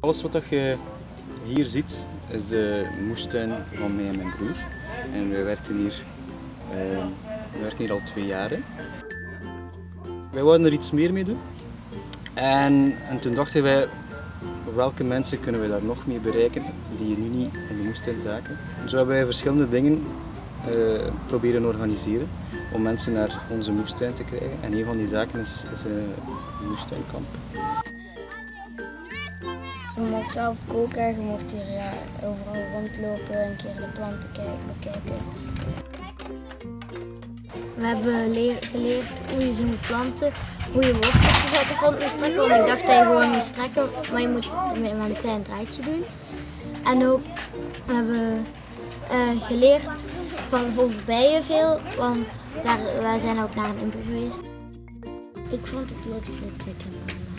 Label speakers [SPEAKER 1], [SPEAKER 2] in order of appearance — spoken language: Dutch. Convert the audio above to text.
[SPEAKER 1] Alles wat je hier ziet is de moestuin van mij en mijn broer. En wij werken hier, uh, we werken hier al twee jaar. Wij wilden er iets meer mee doen. En, en toen dachten wij, welke mensen kunnen we daar nog mee bereiken die nu niet in de moestuin raken. Zo hebben wij verschillende dingen uh, proberen organiseren om mensen naar onze moestuin te krijgen. En een van die zaken is, is een moestuinkamp.
[SPEAKER 2] Je mag zelf koken, je mag hier ja, overal rondlopen, een keer de planten kijken, bekijken. We hebben geleerd hoe je ze moet planten, hoe je worteltjes uit de grond moet strekken. Want ik dacht dat je gewoon moet strekken, maar je moet met een klein draadje doen. En ook we hebben uh, geleerd van voor bijen veel, want daar, wij zijn ook naar een imper geweest. Ik vond het leukste trekken.